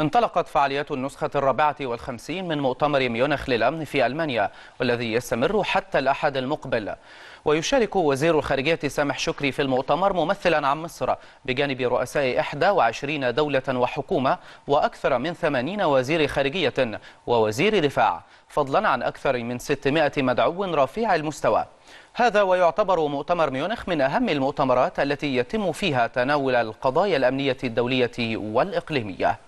انطلقت فعاليات النسخة الرابعة والخمسين من مؤتمر ميونخ للأمن في ألمانيا والذي يستمر حتى الأحد المقبل. ويشارك وزير الخارجية سامح شكري في المؤتمر ممثلا عن مصر بجانب رؤساء 21 دولة وحكومة وأكثر من 80 وزير خارجية ووزير دفاع فضلا عن أكثر من 600 مدعو رفيع المستوى. هذا ويعتبر مؤتمر ميونخ من أهم المؤتمرات التي يتم فيها تناول القضايا الأمنية الدولية والإقليمية.